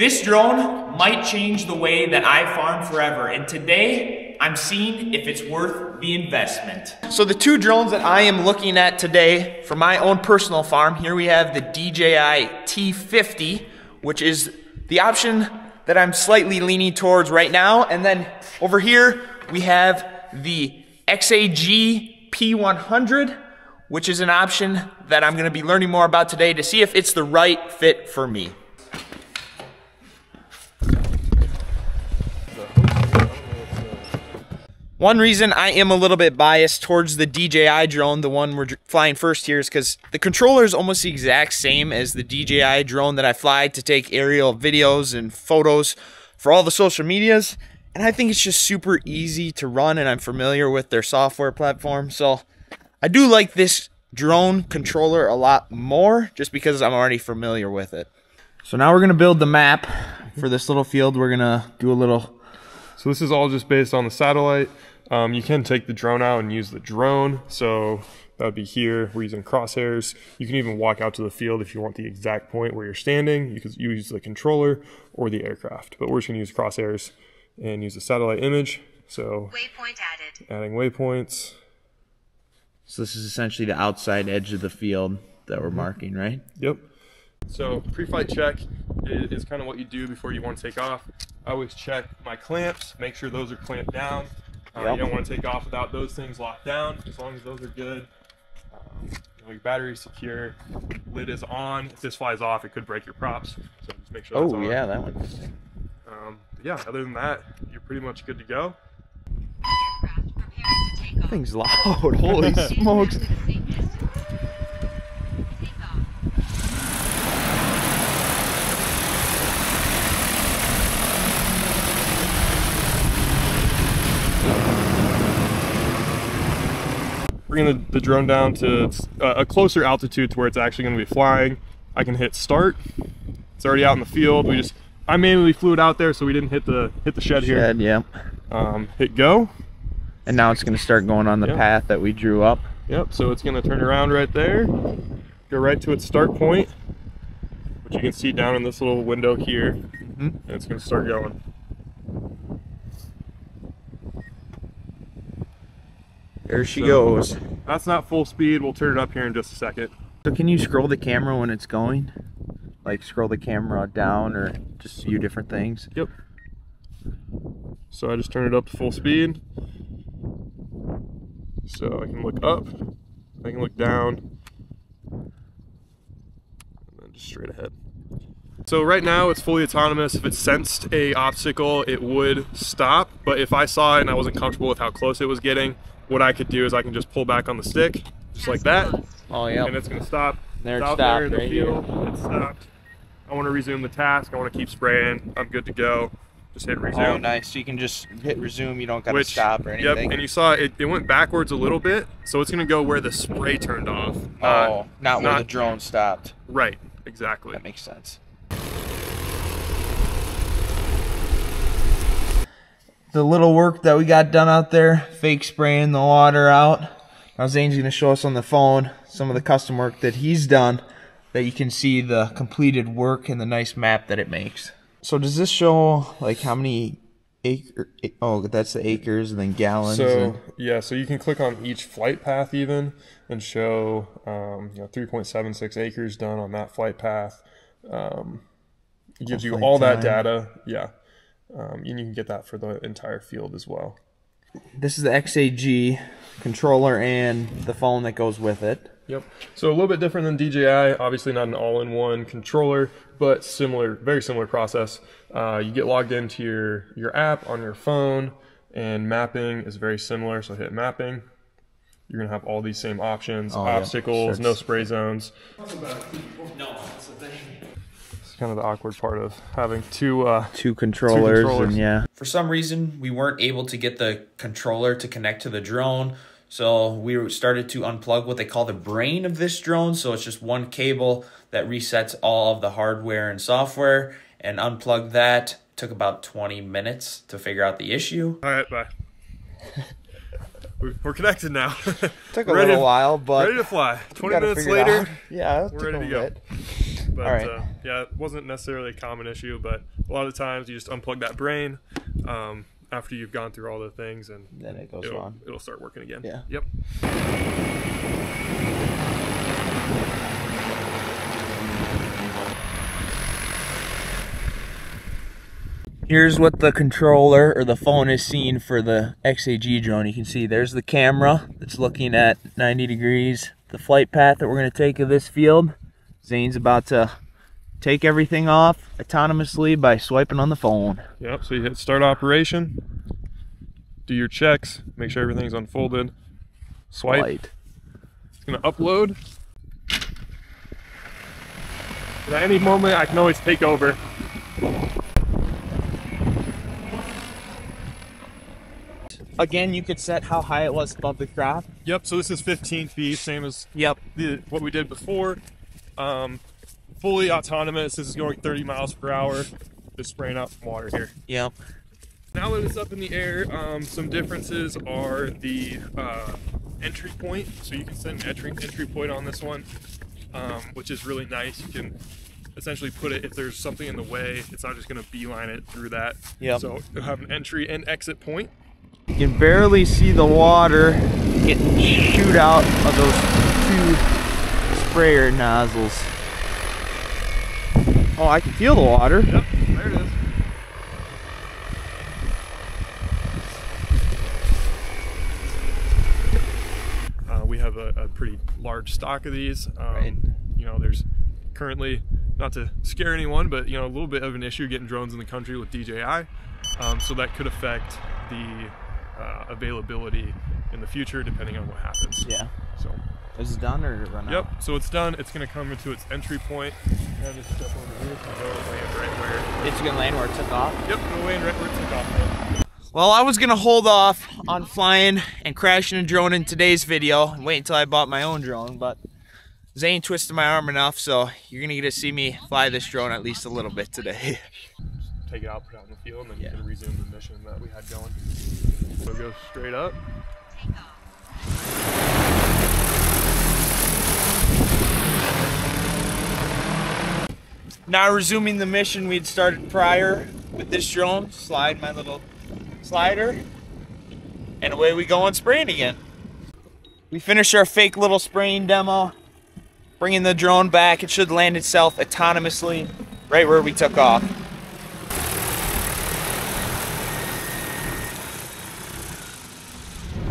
This drone might change the way that I farm forever, and today I'm seeing if it's worth the investment. So the two drones that I am looking at today for my own personal farm, here we have the DJI T50, which is the option that I'm slightly leaning towards right now. And then over here, we have the XAG P100, which is an option that I'm gonna be learning more about today to see if it's the right fit for me. One reason I am a little bit biased towards the DJI drone, the one we're flying first here, is because the controller is almost the exact same as the DJI drone that I fly to take aerial videos and photos for all the social medias. And I think it's just super easy to run, and I'm familiar with their software platform. So I do like this drone controller a lot more just because I'm already familiar with it. So now we're going to build the map for this little field. We're going to do a little. So this is all just based on the satellite. Um, you can take the drone out and use the drone. So that would be here. We're using crosshairs. You can even walk out to the field if you want the exact point where you're standing. You could use the controller or the aircraft. But we're just going to use crosshairs and use the satellite image. So waypoint added. Adding waypoints. So this is essentially the outside edge of the field that we're marking, right? Yep. So pre-flight check is, is kind of what you do before you want to take off. I always check my clamps, make sure those are clamped down. Uh, yep. You don't want to take off without those things locked down. As long as those are good, um, you know, your battery's secure, lid is on. If this flies off, it could break your props. So just make sure. Oh yeah, that one. Um, yeah, other than that, you're pretty much good to go. Thing's loud. Holy smokes. Bringing the, the drone down to a closer altitude to where it's actually going to be flying. I can hit start. It's already out in the field. We just I manually flew it out there so we didn't hit the hit the shed, shed here. Yep. Um, hit go. And now it's going to start going on the yep. path that we drew up. Yep. So it's going to turn around right there, go right to its start point, which you can see down in this little window here, mm -hmm. and it's going to start going. There she so, goes. That's not full speed. We'll turn it up here in just a second. So can you scroll the camera when it's going? Like scroll the camera down or just view different things? Yep. So I just turn it up to full speed. So I can look up, I can look down, and then just straight ahead. So right now it's fully autonomous. If it sensed a obstacle, it would stop. But if I saw it and I wasn't comfortable with how close it was getting, what I could do is I can just pull back on the stick, just like that. Oh yeah. And it's gonna stop. There it stopped. There in the right field. It stopped. I want to resume the task. I want to keep spraying. I'm good to go. Just hit resume. Oh, nice. So you can just hit resume. You don't got to stop or anything. Yep. And you saw it, it went backwards a little bit. So it's going to go where the spray turned off. Oh, uh, not where the drone stopped. Right. Exactly. That makes sense. The little work that we got done out there, fake spraying the water out. Now Zane's going to show us on the phone some of the custom work that he's done that you can see the completed work and the nice map that it makes. So does this show like how many acre oh that's the acres and then gallons so and... yeah so you can click on each flight path even and show um, you know 3.76 acres done on that flight path um, it gives you all time. that data yeah um, and you can get that for the entire field as well. This is the XAG controller and the phone that goes with it. Yep. So a little bit different than DJI. Obviously not an all-in-one controller, but similar, very similar process. Uh, you get logged into your your app on your phone, and mapping is very similar. So hit mapping. You're gonna have all these same options: oh, obstacles, yeah. no spray zones. No, that's the thing kind of the awkward part of having two uh, two controllers, two controllers, and yeah. For some reason, we weren't able to get the controller to connect to the drone, so we started to unplug what they call the brain of this drone. So it's just one cable that resets all of the hardware and software, and unplug that. Took about 20 minutes to figure out the issue. All right, bye. We're connected now. Took a little to, while, but ready to fly. 20 minutes later, yeah, we're ready to go. Bit. But uh, yeah, it wasn't necessarily a common issue, but a lot of times you just unplug that brain um, after you've gone through all the things, and then it goes it'll, on. It'll start working again. Yeah. Yep. Here's what the controller or the phone is seeing for the XAG drone. You can see there's the camera that's looking at 90 degrees. The flight path that we're gonna take of this field. Zane's about to take everything off autonomously by swiping on the phone. Yep, so you hit start operation, do your checks, make sure everything's unfolded, swipe. Light. It's gonna upload. At any moment, I can always take over. Again, you could set how high it was above the craft. Yep, so this is 15 feet, same as yep. the, what we did before. Um, fully autonomous, this is going 30 miles per hour. Just spraying out some water here. Yep. Now that it's up in the air, um, some differences are the uh, entry point. So you can set an entry, entry point on this one, um, which is really nice. You can essentially put it if there's something in the way, it's not just going to beeline it through that. Yeah. So you'll have an entry and exit point. You can barely see the water getting shoot out of those two sprayer nozzles. Oh, I can feel the water. Yep, there it is. Uh, we have a, a, pretty large stock of these. Um, right. You know, there's currently, not to scare anyone, but you know, a little bit of an issue getting drones in the country with DJI. Um, so that could affect the uh, availability in the future depending on what happens. Yeah. So. Is it done or run Yep. Out? So it's done. It's going to come into its entry point. And just step over here to go land right where. It's going to land where it took off. Yep. Go land right where it took off. Well, I was going to hold off on flying and crashing a drone in today's video and wait until I bought my own drone, but Zane twisted my arm enough, so you're going to get to see me fly this drone at least a little bit today. Take it out, put it out in the field, and then yeah. you can resume the mission that we had going. So go straight up. Now resuming the mission we'd started prior with this drone. Slide my little slider. And away we go on spraying again. We finished our fake little spraying demo. Bringing the drone back. It should land itself autonomously right where we took off.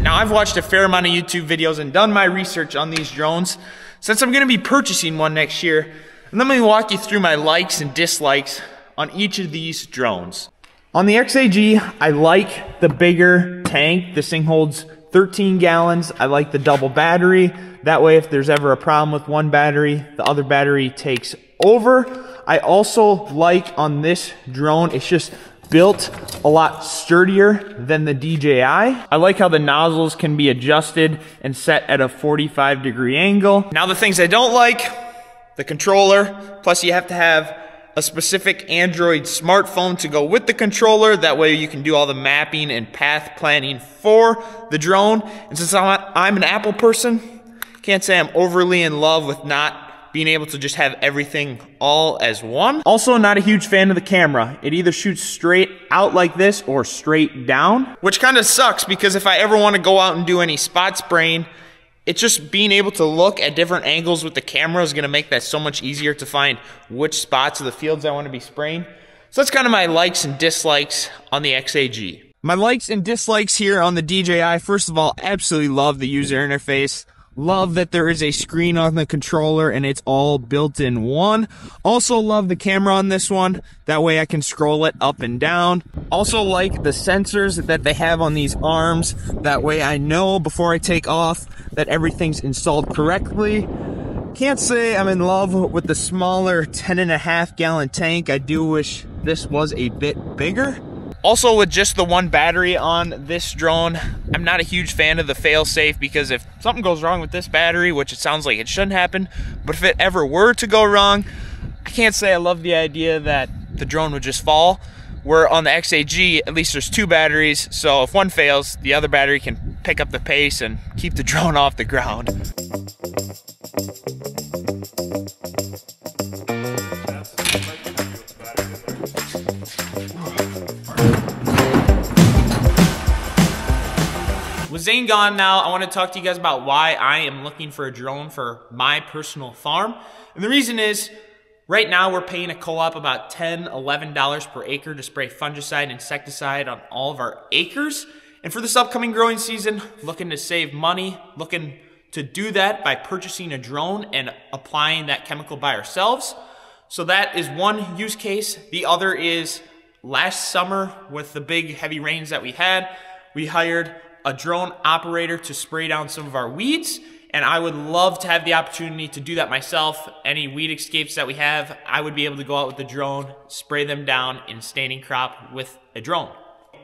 Now I've watched a fair amount of YouTube videos and done my research on these drones since I'm going to be purchasing one next year. And let me walk you through my likes and dislikes on each of these drones. On the XAG, I like the bigger tank. This thing holds 13 gallons. I like the double battery. That way, if there's ever a problem with one battery, the other battery takes over. I also like on this drone, it's just built a lot sturdier than the DJI. I like how the nozzles can be adjusted and set at a 45 degree angle. Now the things I don't like, the controller, plus you have to have a specific Android smartphone to go with the controller. That way you can do all the mapping and path planning for the drone. And since I'm an Apple person, can't say I'm overly in love with not being able to just have everything all as one. Also, not a huge fan of the camera. It either shoots straight out like this or straight down, which kind of sucks because if I ever want to go out and do any spot spraying, it's just being able to look at different angles with the camera is going to make that so much easier to find which spots of the fields I want to be spraying. So that's kind of my likes and dislikes on the XAG. My likes and dislikes here on the DJI, first of all, absolutely love the user interface. Love that there is a screen on the controller and it's all built in one. Also love the camera on this one. That way I can scroll it up and down. Also like the sensors that they have on these arms. That way I know before I take off that everything's installed correctly. Can't say I'm in love with the smaller 10 and a half gallon tank. I do wish this was a bit bigger. Also with just the one battery on this drone, I'm not a huge fan of the fail-safe because if something goes wrong with this battery, which it sounds like it shouldn't happen, but if it ever were to go wrong, I can't say I love the idea that the drone would just fall. Where on the XAG, at least there's two batteries, so if one fails, the other battery can pick up the pace and keep the drone off the ground. With Zane gone now, I want to talk to you guys about why I am looking for a drone for my personal farm. And the reason is, right now we're paying a co-op about $10, $11 per acre to spray fungicide, insecticide on all of our acres. And for this upcoming growing season, looking to save money, looking to do that by purchasing a drone and applying that chemical by ourselves. So that is one use case. The other is last summer with the big heavy rains that we had, we hired a drone operator to spray down some of our weeds. And I would love to have the opportunity to do that myself. Any weed escapes that we have, I would be able to go out with the drone, spray them down in standing crop with a drone.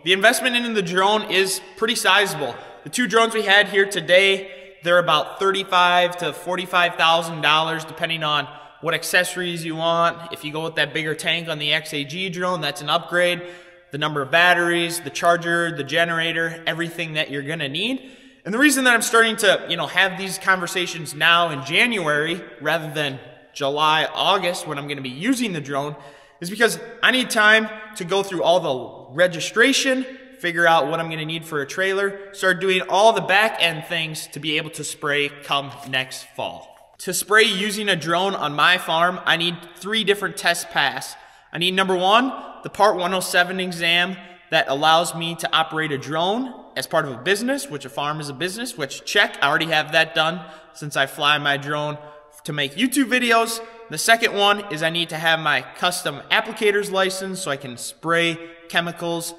The investment in the drone is pretty sizable. The two drones we had here today, they're about thirty-five to forty-five thousand dollars, depending on what accessories you want. If you go with that bigger tank on the XAG drone, that's an upgrade the number of batteries, the charger, the generator, everything that you're gonna need. And the reason that I'm starting to, you know, have these conversations now in January rather than July, August when I'm gonna be using the drone is because I need time to go through all the registration, figure out what I'm gonna need for a trailer, start doing all the back end things to be able to spray come next fall. To spray using a drone on my farm, I need three different test pass. I need number one, the Part 107 exam that allows me to operate a drone as part of a business, which a farm is a business, which check, I already have that done since I fly my drone to make YouTube videos. The second one is I need to have my custom applicators license so I can spray chemicals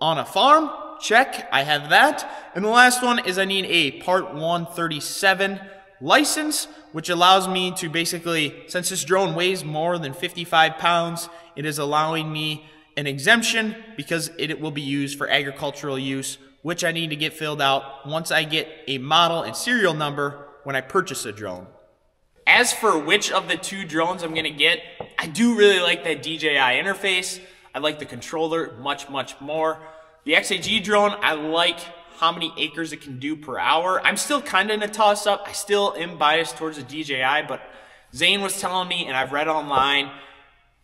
on a farm. Check, I have that. And the last one is I need a Part 137 license, which allows me to basically, since this drone weighs more than 55 pounds, it is allowing me an exemption because it will be used for agricultural use, which I need to get filled out once I get a model and serial number when I purchase a drone. As for which of the two drones I'm gonna get, I do really like that DJI interface. I like the controller much, much more. The XAG drone, I like how many acres it can do per hour. I'm still kind of in a toss up. I still am biased towards the DJI, but Zane was telling me, and I've read online,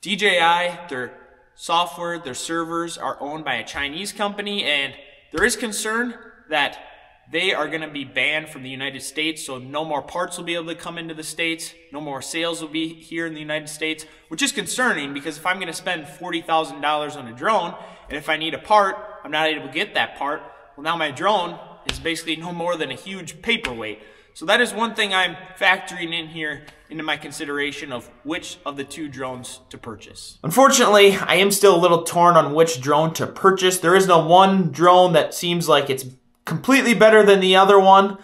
DJI, their software, their servers are owned by a Chinese company, and there is concern that they are going to be banned from the United States, so no more parts will be able to come into the States, no more sales will be here in the United States, which is concerning because if I'm going to spend $40,000 on a drone, and if I need a part, I'm not able to get that part, well now my drone is basically no more than a huge paperweight. So that is one thing I'm factoring in here into my consideration of which of the two drones to purchase. Unfortunately, I am still a little torn on which drone to purchase. There is no one drone that seems like it's completely better than the other one.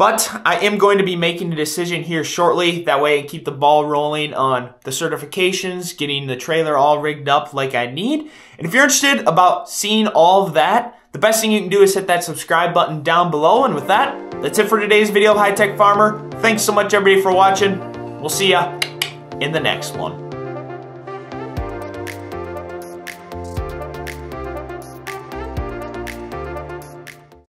But I am going to be making a decision here shortly. That way I keep the ball rolling on the certifications, getting the trailer all rigged up like I need. And if you're interested about seeing all of that, the best thing you can do is hit that subscribe button down below. And with that, that's it for today's video of HiTech Farmer. Thanks so much everybody for watching. We'll see ya in the next one.